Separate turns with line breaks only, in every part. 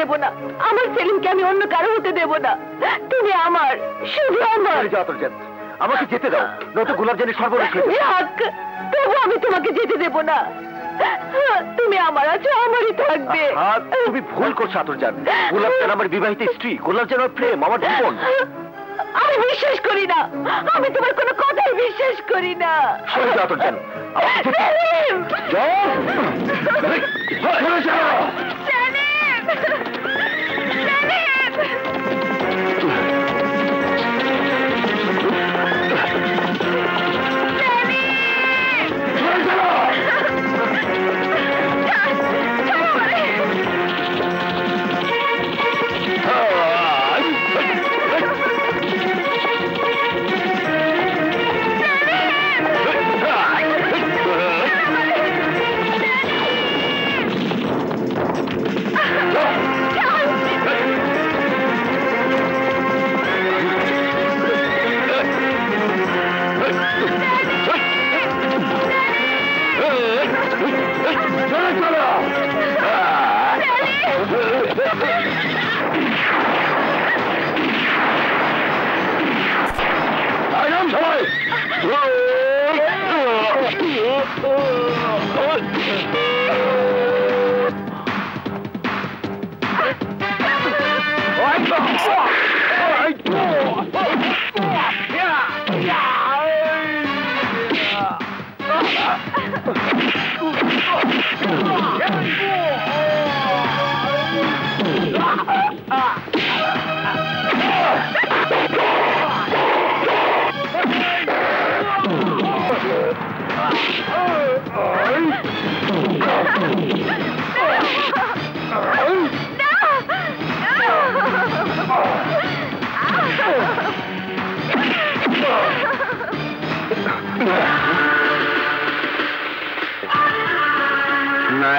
দেব না। আমার সেলিমকে আমি অন্য কারও হতে দেব না। তুমি আমার শুধু আমার।
আমাকে যেতে দাও। নয়তো গোলাপ জানি সর্বনাশ
তবু আমি তোমাকে যেতে দেব না। তুমি আমার আছো আমারই থাকবে।
তুমি ভুল করছ আতরজান গোলাপ জান আমার বিবাহিত স্ত্রী গোলাপ জান আমার প্রেম আমার জীবন।
আমি বিশ্বাস করি না। আমি তোমার কোনো কথাই বিশ্বাস করি না।
সরে যাও।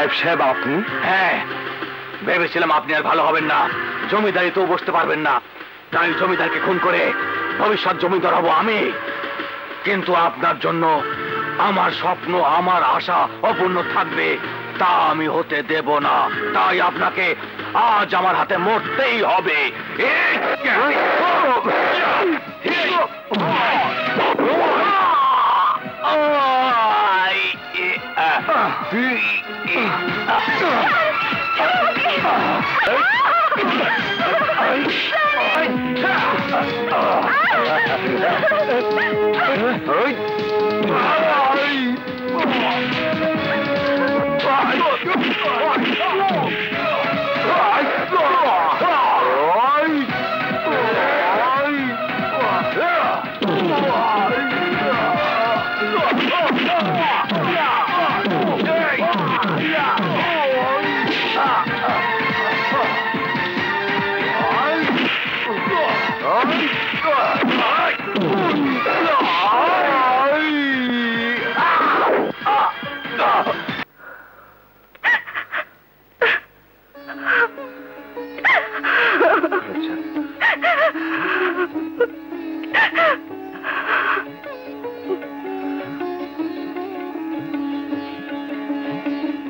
নায়েব সাহেব আপনি?
হ্যাঁ ভেবেছিলাম আপনি আর ভালো হবেন না। জমিদারিতেও বসতে পারবেন না। তাই জমিদারকে খুন করে ভবিষ্যৎ জমিদার হব আমি। কিন্তু আপনার জন্য আমার স্বপ্ন আমার আশা অপূর্ণ থাকবে। তা আমি হতে দেব না। তাই আপনাকে আজ আমার হাতে মরতেই হবে। Yeah!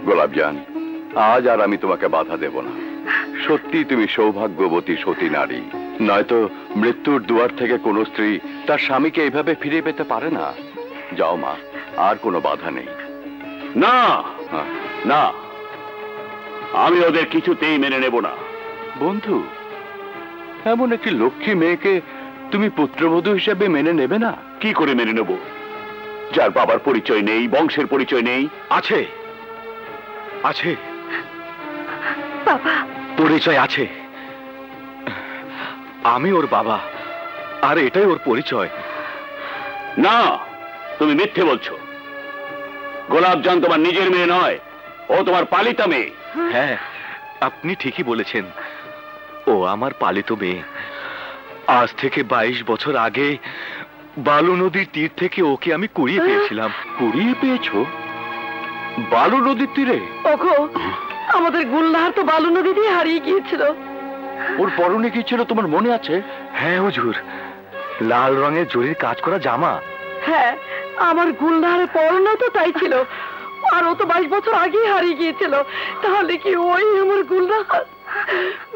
গোলাপজান আজ আর আমি তোমাকে বাধা দেব না। সত্যি তুমি সৌভাগ্যবতী সতী নারী। নয়তো মৃত্যুর দুয়ার থেকে কোন স্ত্রী তার স্বামীকে এইভাবে ফিরে পেতে পারে না। যাও মা আর কোনো বাধা নেই।
না। না! আমি ওদের কিছুতেই মেনে নেব না।
বন্ধু এমন একটি লক্ষ্মী মেয়েকে তুমি পুত্রবধূ হিসেবে মেনে নেবে না?
কি করে মেনে নেব? যার বাবার পরিচয় নেই বংশের পরিচয় নেই
আছে। আছে।
বাবা।
পরিচয় আছে। আমি ওর বাবা আর এটাই ওর পরিচয়।
না তুমি মিথ্যে বলছো। গোলাপজান তোমার নিজের মেয়ে নয় ও তোমার পালিতা মেয়ে।
হ্যাঁ আপনি ঠিকই বলেছেন। ও আমার পালিত মেয়ে। আজ থেকে বাইশ বছর আগে বালু নদীর তীর থেকে ওকে আমি কুড়িয়ে পেয়েছিলাম।
কুড়িয়ে পেয়েছ? বালু নদীর তীরে?
ওগো আমাদের গুল্লাহার তো বালু নদী দিয়ে হারিয়ে গিয়েছিল।
ওর পরনে কি ছিল তোমার মনে আছে?
হ্যাঁ হুজুর। লাল রঙের জরির কাজ করা জামা।
হ্যাঁ আমার গুলনাহারের পরনা তো তাই ছিল। আর ও তো বাইশ বছর আগেই হারিয়ে গিয়েছিল। তাহলে কি ওই আমার গুলনাহার?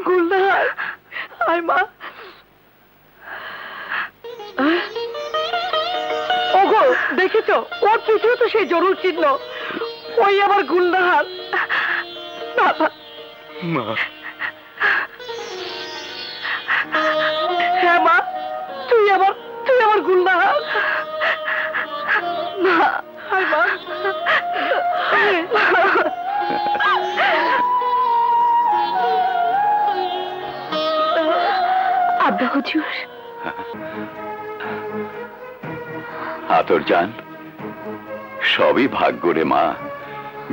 গুলদার আয় মা। ওগো দেখেছ? ওর পিছু তো সেই জরুর চিহ্ন। ওই আবার বাবা।
মা।
হ্যাঁ মা। তুই আমার তুই আমার গুলদাহার মা মা। আব্বা হুজুর।
আতর যান। সবই ভাগ্য রে মা।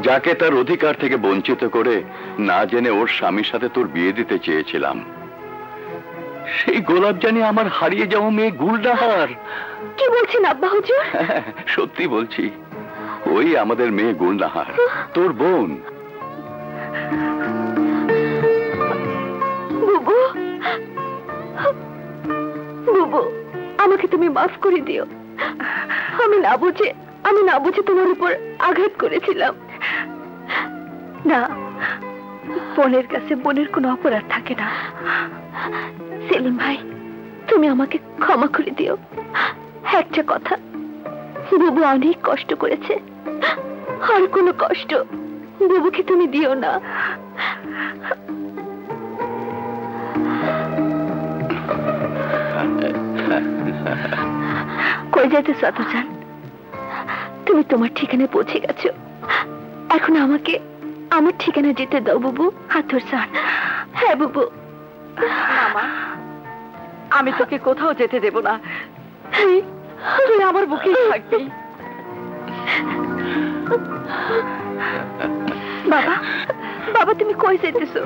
যাকে তার অধিকার থেকে বঞ্চিত করে না জেনে ওর স্বামীর সাথে তোর বিয়ে দিতে চেয়েছিলাম। সেই গোলাপ জানি আমার হারিয়ে যাওয়া মেয়ে গুলডাহার।
কি বলছেন আব্বা হুজুর?
সত্যি বলছি ওই আমাদের মেয়ে গুলডাহার তোর বোন।
বুবু বুবু আমাকে তুমি মাফ করে দিও। আমি না বুঝে আমি না বুঝে তোমার উপর আঘাত করেছিলাম। না, বোনের কাছে বোনের কোনো অপরাধ থাকে না। সেলিম ভাই, তুমি আমাকে ক্ষমা করে দিও। একটা কথা, বুবু অনেক কষ্ট করেছে। আর কোনো কষ্ট বুবুকে তুমি দিও না। কই যাইতেছ অতজান তুমি তোমার ঠিকানায় পৌঁছে গেছো। এখন আমাকে আমার ঠিকানা যেতে দাও বুবু। হাতর সান হ্যাঁ বুবু। মামা আমি তোকে কোথাও যেতে দেব না। তুই আমার বুকেই থাকবি। বাবা বাবা তুমি কই যেতেছো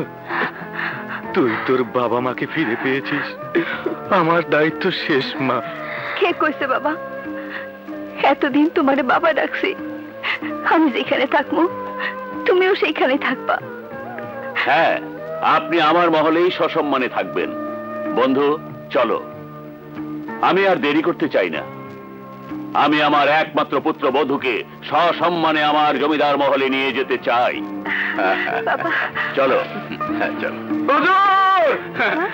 তুই তোর বাবা মাকে ফিরে পেয়েছিস। আমার দায়িত্ব শেষ মা।
কে কইছে বাবা? এতদিন তোমারে বাবা ডাকছি। আমি যেখানে থাকব তুমিও সেইখানে থাকবা।
হ্যাঁ আপনি আমার মহলেই সসম্মানে থাকবেন। বন্ধু চলো। আমি আর দেরি করতে চাই না। আমি আমার একমাত্র পুত্র বধূকে সসম্মানে আমার জমিদার মহলে নিয়ে যেতে চাই। চলো
হ্যাঁ? চলো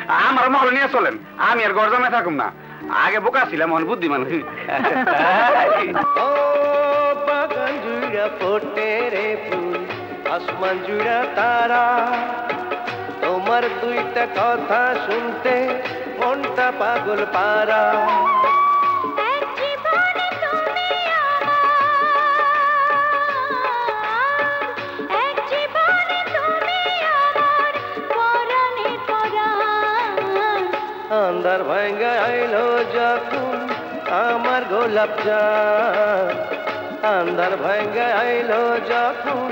আমার মহল নিয়ে চলেন। আমি আর গরজামে থাকুম না। আগে বোকা ছিলাম এখন বুদ্ধিমান।
ও ফোটে রে ফুল। আসমান জুড়া তারা তোমার দুইটা কথা শুনতে মনটা পাগল পারা। আন্ধার ভাঙ্গা আইলো যখন আমার গোলাপ জান আন্ধার ভাঙ্গা আইলো যখন